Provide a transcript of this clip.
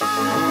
Bye.